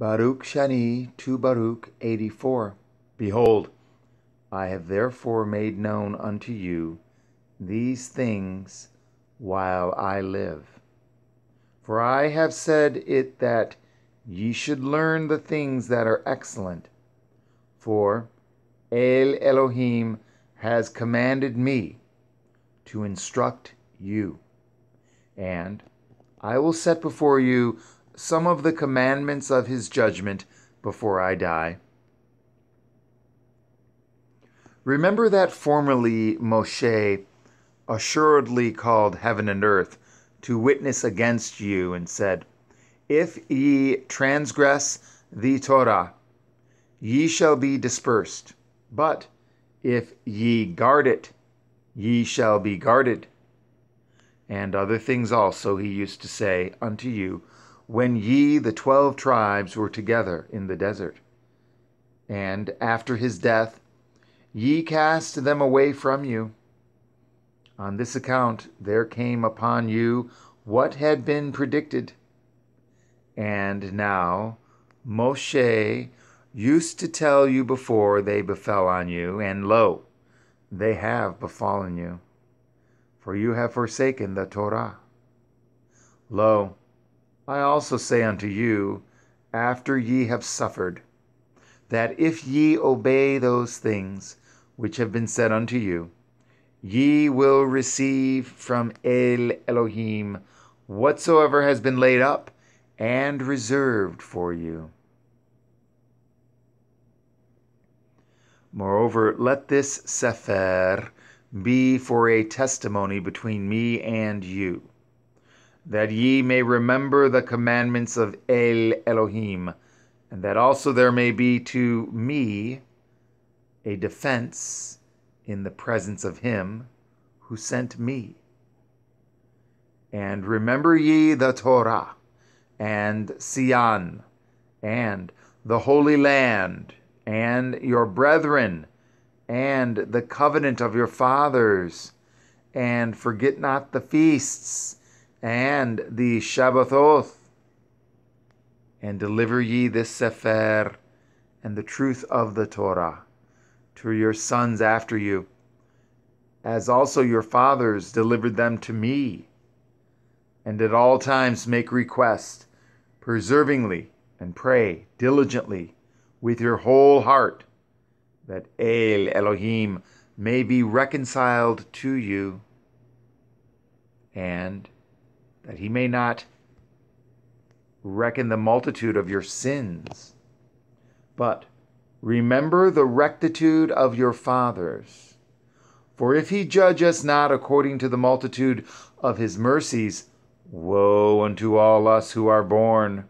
Baruch Sheni to Baruch 84. Behold, I have therefore made known unto you these things while I live. For I have said it that ye should learn the things that are excellent. For El Elohim has commanded me to instruct you. And I will set before you some of the commandments of his judgment before I die. Remember that formerly Moshe assuredly called heaven and earth to witness against you and said, If ye transgress the Torah, ye shall be dispersed. But if ye guard it, ye shall be guarded. And other things also he used to say unto you when ye, the twelve tribes, were together in the desert. And after his death, ye cast them away from you. On this account there came upon you what had been predicted. And now Moshe used to tell you before they befell on you, and lo, they have befallen you. For you have forsaken the Torah. Lo, I also say unto you, after ye have suffered, that if ye obey those things which have been said unto you, ye will receive from El Elohim whatsoever has been laid up and reserved for you. Moreover, let this Sefer be for a testimony between me and you that ye may remember the commandments of El Elohim, and that also there may be to me a defense in the presence of him who sent me. And remember ye the Torah, and Sion, and the Holy Land, and your brethren, and the covenant of your fathers, and forget not the feasts and the Shabbathot, and deliver ye this Sefer and the truth of the Torah to your sons after you, as also your fathers delivered them to me, and at all times make request, perseveringly, and pray diligently with your whole heart, that El Elohim may be reconciled to you, and that he may not reckon the multitude of your sins. But remember the rectitude of your fathers. For if he judge us not according to the multitude of his mercies, woe unto all us who are born